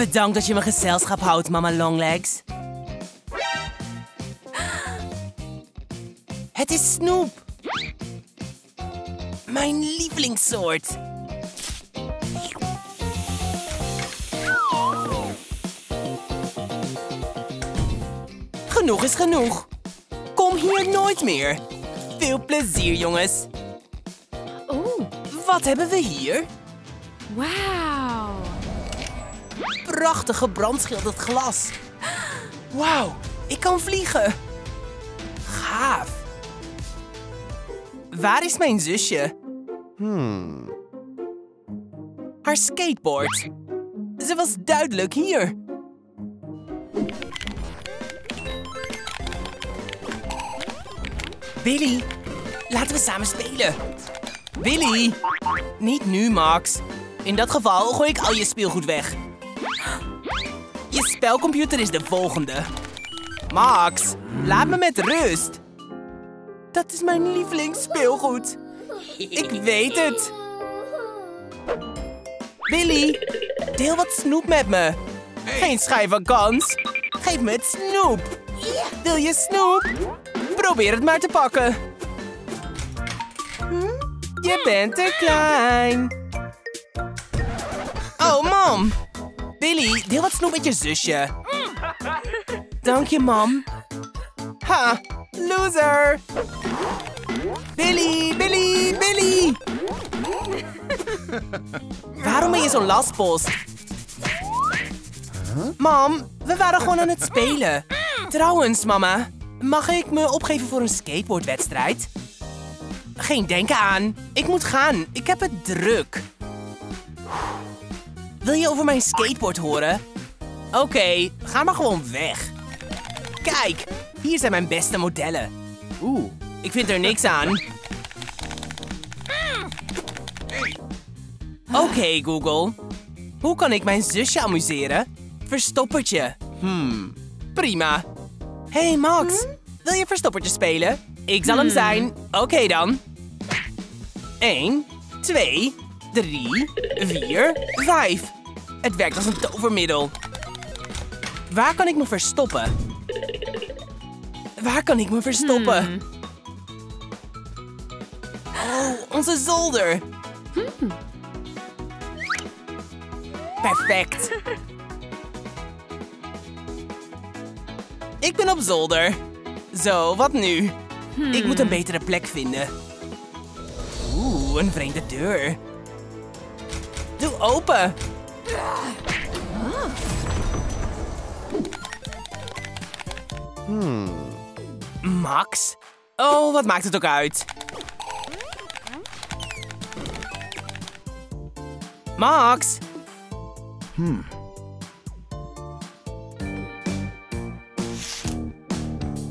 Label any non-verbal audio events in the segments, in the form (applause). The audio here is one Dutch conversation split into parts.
Bedankt dat je me gezelschap houdt, mama Longlegs. Het is snoep. Mijn lievelingssoort. Genoeg is genoeg. Kom hier nooit meer. Veel plezier, jongens. Oeh, Wat hebben we hier? wauw. Prachtig gebrandschilderd glas. Wauw, ik kan vliegen. Gaaf. Waar is mijn zusje? Haar skateboard. Ze was duidelijk hier. Billy, laten we samen spelen. Billy! Niet nu, Max. In dat geval gooi ik al je speelgoed weg. Je spelcomputer is de volgende. Max, laat me met rust. Dat is mijn lievelingsspeelgoed. Ik weet het. Billy, deel wat snoep met me. Geen schijf van kans. Geef me het snoep. Wil je snoep? Probeer het maar te pakken. Hm? Je bent te klein. Oh, mam. Billy, deel wat snoep met je zusje. Dank je, mam. Ha, loser. Billy, Billy, Billy. Waarom ben je zo'n lastpost? Mam, we waren gewoon aan het spelen. Trouwens, mama, mag ik me opgeven voor een skateboardwedstrijd? Geen denken aan. Ik moet gaan. Ik heb het druk. Wil je over mijn skateboard horen? Oké, ga maar gewoon weg. Kijk, hier zijn mijn beste modellen. Oeh, ik vind er niks aan. Oké, Google. Hoe kan ik mijn zusje amuseren? Verstoppertje. Hmm, prima. hey, Max. Wil je verstoppertje spelen? Ik zal hem zijn. Oké dan. 1, 2, 3, 4, 5. Het werkt als een tovermiddel. Waar kan ik me verstoppen? Waar kan ik me verstoppen? Oh, onze zolder. Perfect. Ik ben op zolder. Zo, wat nu? Ik moet een betere plek vinden. Oeh, een vreemde deur. Doe open. Max? Oh, wat maakt het ook uit? Max?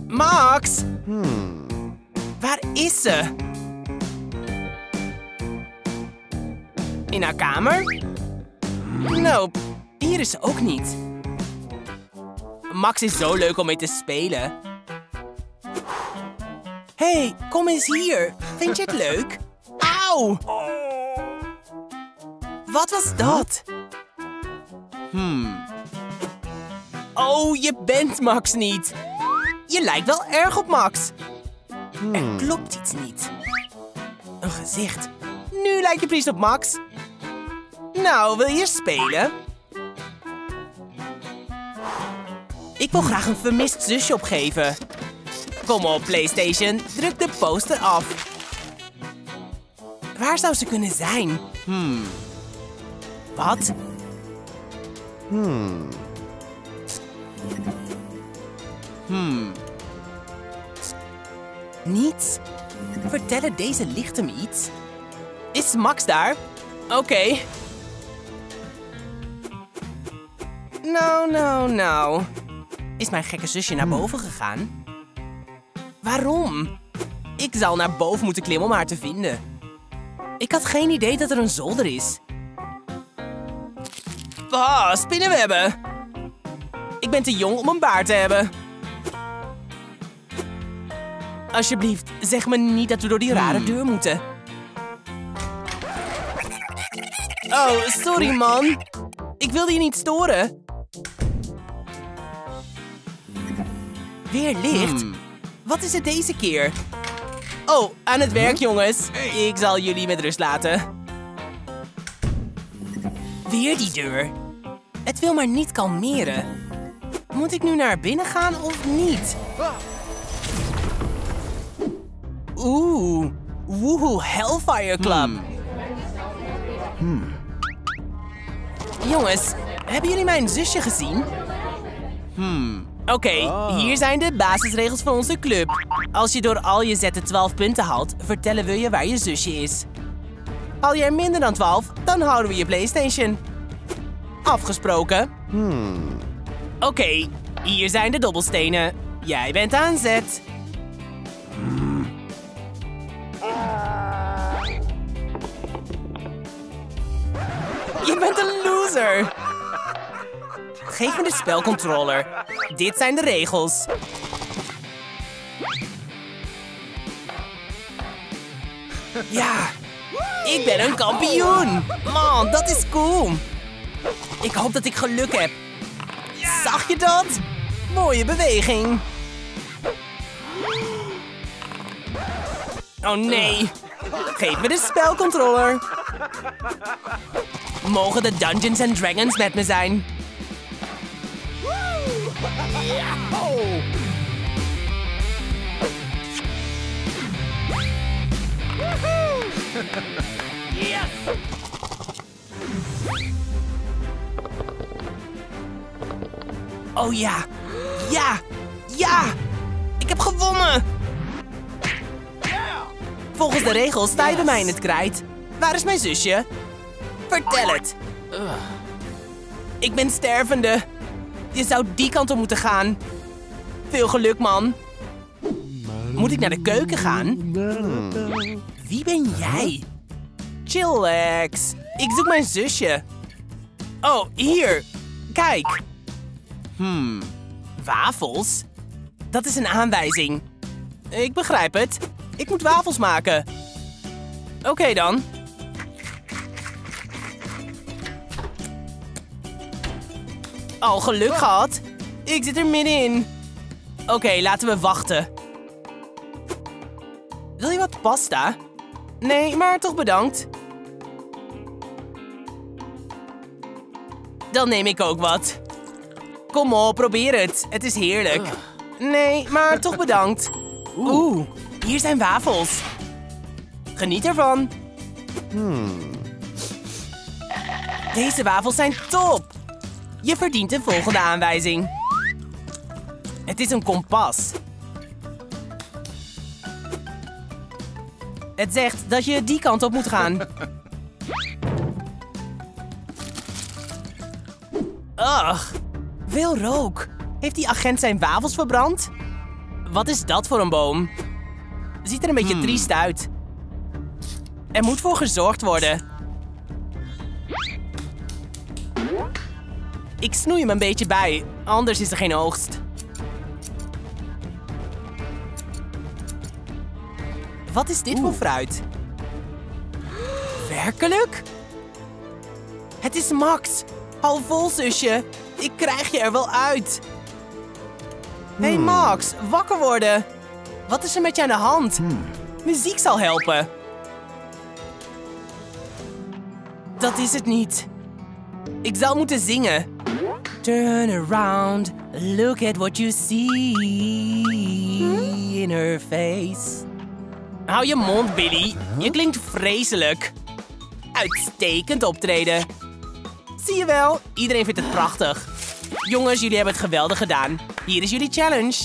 Max? Waar is ze? In haar kamer? Hier is ze ook niet. Max is zo leuk om mee te spelen. hey, kom eens hier. Vind je het (laughs) leuk? Auw! Wat was dat? Hmm. Oh, je bent Max niet. Je lijkt wel erg op Max. Er klopt iets niet. Een gezicht. Nu lijkt je precies op Max. Nou, wil je spelen? Ik wil graag een vermist zusje opgeven. Kom op, PlayStation. Druk de poster af. Waar zou ze kunnen zijn? Hmm. Wat? Hmm. Niets? Vertellen deze lichten me iets? Is Max daar? Oké. Nou, nou, nou. Is mijn gekke zusje naar boven gegaan? Waarom? Ik zal naar boven moeten klimmen om haar te vinden. Ik had geen idee dat er een zolder is. Ah, spinnenwebben. Ik ben te jong om een baard te hebben. Alsjeblieft, zeg me niet dat we door die rare deur moeten. Oh, sorry man. Ik wilde je niet storen. Weer licht? Wat is het deze keer? Oh, aan het werk, jongens. Ik zal jullie met rust laten. Weer die deur. Het wil maar niet kalmeren. Moet ik nu naar binnen gaan of niet? Oeh, woehoe Hellfire Club. Jongens, hebben jullie mijn zusje gezien? Hmm. Oké, hier zijn de basisregels van onze club. Als je door al je zetten 12 punten haalt, vertellen we je waar je zusje is. Haal je er minder dan 12, dan houden we je PlayStation. Afgesproken. Oké, hier zijn de dobbelstenen. Jij bent aan zet. Je bent een loser. Geef me de spelcontroller. Dit zijn de regels. Ja, ik ben een kampioen. Man, dat is cool. Ik hoop dat ik geluk heb. Zag je dat? Mooie beweging. Oh nee. Geef me de spelcontroller. Mogen de Dungeons and Dragons met me zijn? Oh ja. Ja. Ja. Ik heb gewonnen. Volgens de regels sta je bij mij in het krijt. Waar is mijn zusje? Vertel het. Ik ben stervende. Je zou die kant op moeten gaan. Veel geluk, man. Moet ik naar de keuken gaan? Wie ben jij? Chillax. Ik zoek mijn zusje. Oh, hier. Kijk. Hmm. Wafels? Dat is een aanwijzing. Ik begrijp het. Ik moet wafels maken. Oké dan. Al geluk gehad. Ik zit er middenin. Oké, laten we wachten. Wil je wat pasta? Nee, maar toch bedankt. Dan neem ik ook wat. Kom op, probeer het. Het is heerlijk. Nee, maar toch bedankt. Oeh, hier zijn wafels. Geniet ervan. Deze wafels zijn top. Je verdient de volgende aanwijzing. Het is een kompas. Het zegt dat je die kant op moet gaan. Ugh, veel rook. Heeft die agent zijn wafels verbrand? Wat is dat voor een boom? Ziet er een beetje triest uit. Er moet voor gezorgd worden. Ik snoei hem een beetje bij, anders is er geen oogst. Wat is dit voor fruit? Werkelijk? Het is Max. Hou vol, zusje. Ik krijg je er wel uit. Hé hey Max, wakker worden. Wat is er met je aan de hand? Muziek zal helpen. Dat is het niet. Ik zal moeten zingen. Turn around, look at what you see in her face. Hou je mond, Billy. Je klinkt vreselijk. Uitstekend optreden. Zie je wel, iedereen vindt het prachtig. Jongens, jullie hebben het geweldig gedaan. Hier is jullie challenge.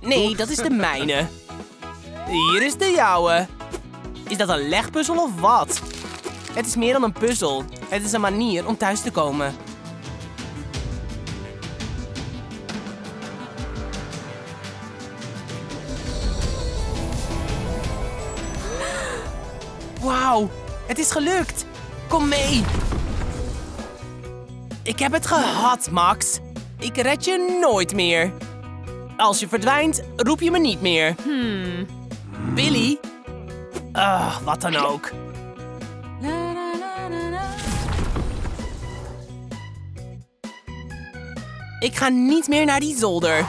Nee, dat is de mijne. Hier is de jouwe. Is dat een legpuzzel of wat? Het is meer dan een puzzel. Het is een manier om thuis te komen. Wauw, het is gelukt. Kom mee. Ik heb het gehad, Max. Ik red je nooit meer. Als je verdwijnt, roep je me niet meer. Billy? Ah, wat dan ook. Ik ga niet meer naar die zolder.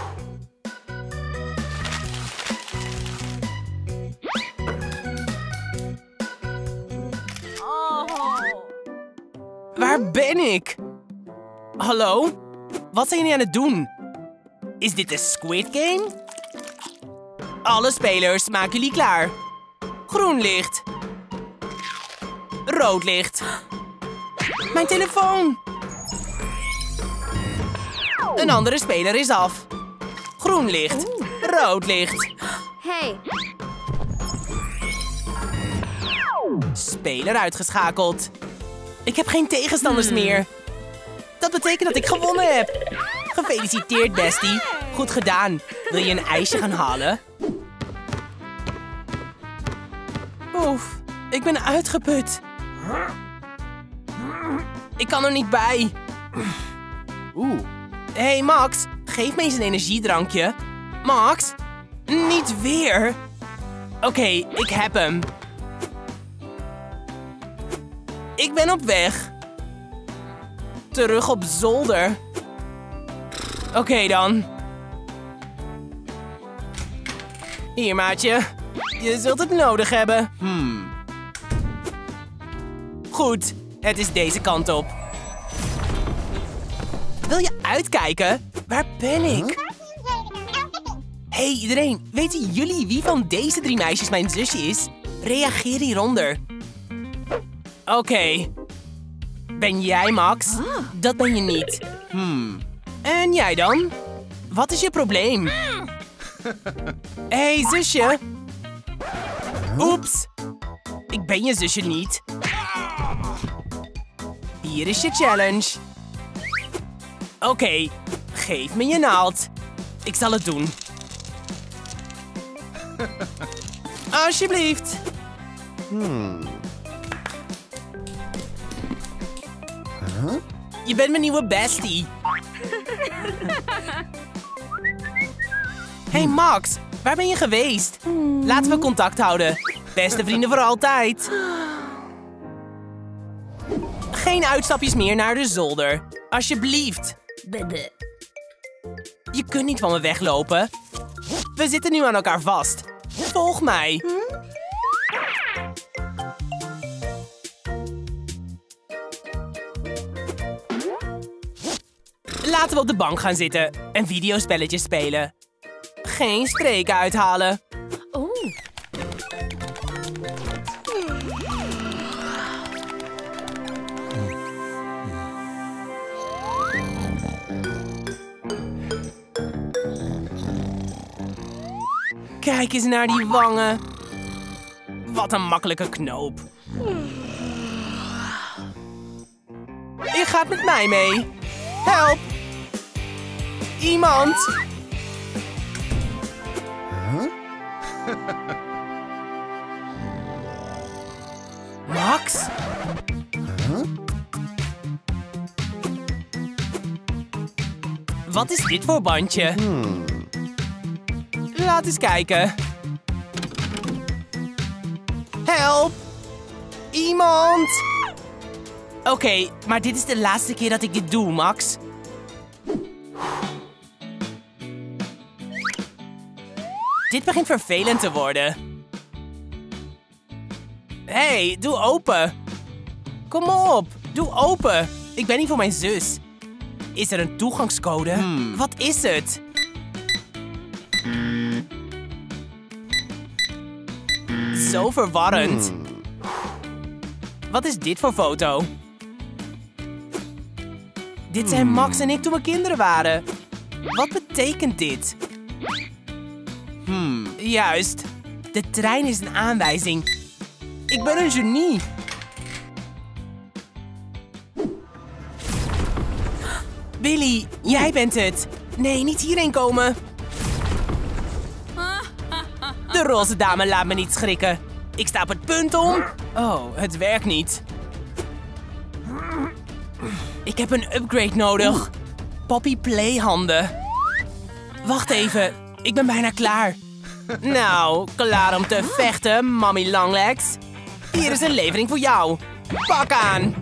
Waar ben ik? Hallo? Wat zijn jullie aan het doen? Is dit de Squid Game? Alle spelers, maken jullie klaar. Groen licht. Rood licht. Mijn telefoon. Een andere speler is af. Groen licht. Rood licht. Hey. Speler uitgeschakeld. Ik heb geen tegenstanders meer. Dat betekent dat ik gewonnen heb. Gefeliciteerd, bestie. Goed gedaan. Wil je een ijsje gaan halen? Oef, ik ben uitgeput. Ik kan er niet bij. Oeh. Hé, hey Max. Geef me eens een energiedrankje. Max? Niet weer. Oké, ik heb hem. Ik ben op weg. Terug op zolder. Oké dan. Hier, maatje. Je zult het nodig hebben. Hmm. Goed, het is deze kant op. Wil je uitkijken? Waar ben ik? Hey iedereen, weten jullie wie van deze drie meisjes mijn zusje is? Reageer hieronder. Oké. Ben jij Max? Dat ben je niet. Hmm. En jij dan? Wat is je probleem? (laughs) hey, zusje. Oeps. Ik ben je zusje niet. Hier is je challenge. Oké, geef me je naald. Ik zal het doen. (laughs) Alsjeblieft. Je bent mijn nieuwe bestie. (laughs) Hey Max, waar ben je geweest? Laten we contact houden. Beste vrienden voor altijd. (gasps) Geen uitstapjes meer naar de zolder. Alsjeblieft. Je kunt niet van me weglopen. We zitten nu aan elkaar vast. Volg mij. Laten we op de bank gaan zitten en videospelletjes spelen. Geen streken uithalen. Kijk eens naar die wangen. Wat een makkelijke knoop. Je gaat met mij mee. Help! Iemand! Max? Wat is dit voor bandje? Laat eens kijken. Help! Iemand! Oké, maar dit is de laatste keer dat ik dit doe, Max. Dit begint vervelend te worden. hey, doe open. Kom op, doe open. Ik ben hier voor mijn zus. Is er een toegangscode? Wat is het? Zo verwarrend. Wat is dit voor foto? Dit zijn Max en ik toen we kinderen waren. Wat betekent dit? Hmm, juist. De trein is een aanwijzing. Ik ben een genie. Billy, jij bent het. Nee, niet hierheen komen. De roze dame laat me niet schrikken. Ik sta op het punt om... Oh, het werkt niet. Ik heb een upgrade nodig. Poppy Play handen. Wacht even, ik ben bijna klaar. Nou, klaar om te vechten, Mommy Longlegs? Hier is een levering voor jou. Pak aan.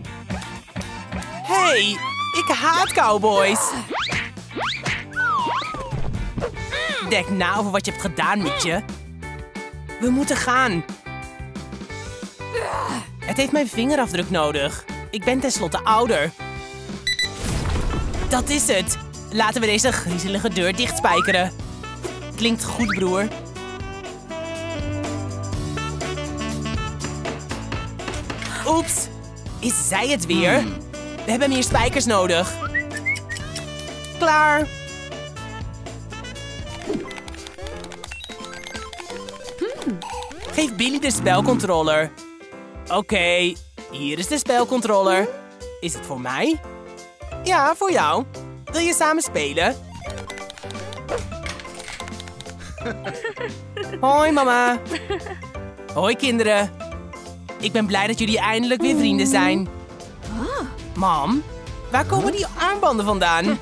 Hey, ik haat cowboys. Denk na over wat je hebt gedaan, Mietje. We moeten gaan. Het heeft mijn vingerafdruk nodig. Ik ben tenslotte ouder. Dat is het. Laten we deze griezelige deur dichtspijkeren. Klinkt goed, broer. Oeps. Is zij het weer? We hebben meer spijkers nodig. Klaar. Geef Billy de spelcontroller. Oké, hier is de spelcontroller. Is het voor mij? Ja, voor jou. Wil je samen spelen? (laughs) Hoi, mama. Hoi, kinderen. Ik ben blij dat jullie eindelijk weer vrienden zijn. Mam, waar komen die armbanden vandaan? (laughs)